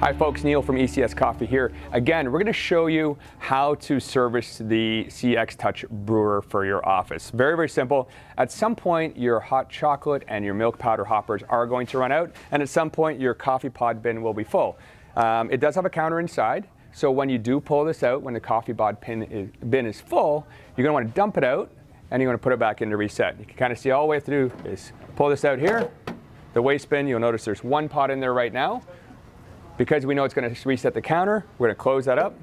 Hi folks, Neil from ECS Coffee here. Again, we're gonna show you how to service the CX Touch brewer for your office. Very, very simple. At some point, your hot chocolate and your milk powder hoppers are going to run out, and at some point, your coffee pod bin will be full. Um, it does have a counter inside, so when you do pull this out, when the coffee pod is, bin is full, you're gonna wanna dump it out, and you're gonna put it back in to reset. You can kind of see all the way through is pull this out here, the waste bin, you'll notice there's one pot in there right now. Because we know it's going to reset the counter, we're going to close that up.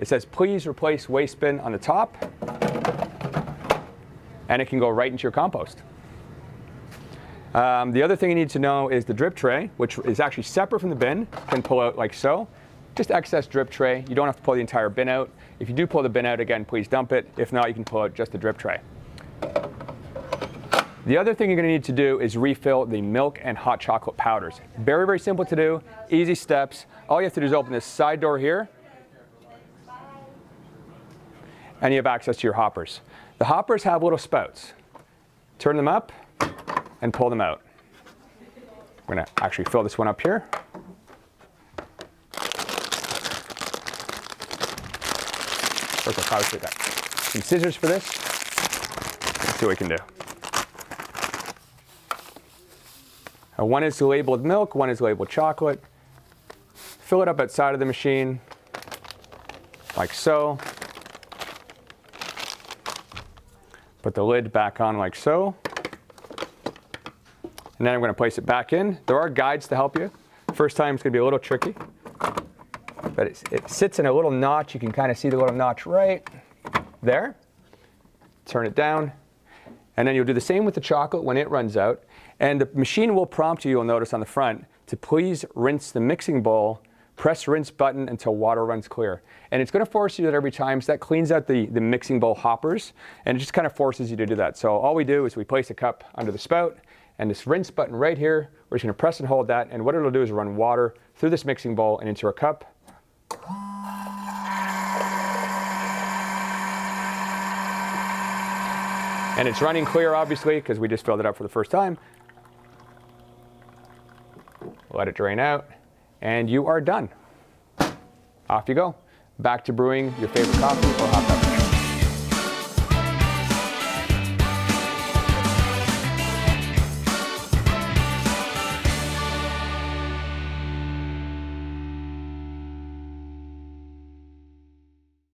It says, please replace waste bin on the top. And it can go right into your compost. Um, the other thing you need to know is the drip tray, which is actually separate from the bin, can pull out like so. Just excess drip tray. You don't have to pull the entire bin out. If you do pull the bin out again, please dump it. If not, you can pull out just the drip tray. The other thing you're going to need to do is refill the milk and hot chocolate powders. Very, very simple to do, easy steps. All you have to do is open this side door here, and you have access to your hoppers. The hoppers have little spouts. Turn them up and pull them out. We're going to actually fill this one up here. First, I'll probably take some scissors for this. Let's see what we can do. Uh, one is labeled milk, one is labeled chocolate. Fill it up outside of the machine, like so. Put the lid back on like so. And then I'm going to place it back in. There are guides to help you. First time is going to be a little tricky. But it, it sits in a little notch. You can kind of see the little notch right there. Turn it down. And then you'll do the same with the chocolate when it runs out. And the machine will prompt you, you'll notice on the front, to please rinse the mixing bowl, press rinse button until water runs clear. And it's gonna force you to every time, so that cleans out the, the mixing bowl hoppers, and it just kind of forces you to do that. So all we do is we place a cup under the spout, and this rinse button right here, we're just gonna press and hold that, and what it'll do is run water through this mixing bowl and into our cup. And it's running clear, obviously, because we just filled it up for the first time. Let it drain out, and you are done. Off you go. Back to brewing your favorite coffee or hot pepper.